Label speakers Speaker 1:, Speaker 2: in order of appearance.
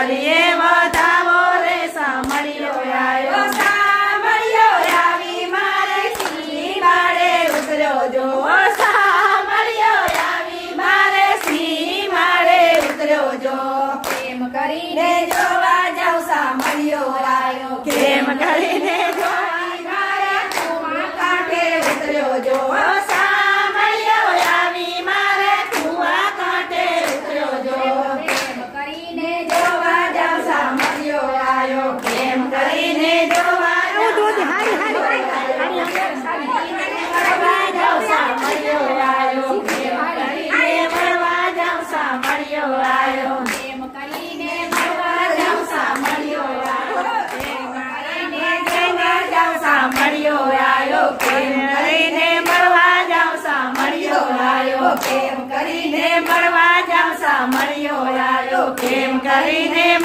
Speaker 1: ચોખડીએ વધાવો રે સામળિયો આવ્યો સામળિયો આવી મારે સિંહ મારે ઉતર્યો જો સાંભળ્યો આવી મારે સિંહ મારે ઉતર્યો જો.
Speaker 2: એમ કરીને
Speaker 1: જોવા જાઉં સાંભળ્યો આવ્યો કેમ કરીને જોવા આવ્યો. કેમ કરીને મળવા આવ્યો. કરીને આવ્યો
Speaker 2: કરીને
Speaker 1: આવ્યો. કરીને જોવા જાઉં સામળિયો આવ્યો. કેમ કરીને મળવા આવ્યો. કરીને આવ્યો. કરીને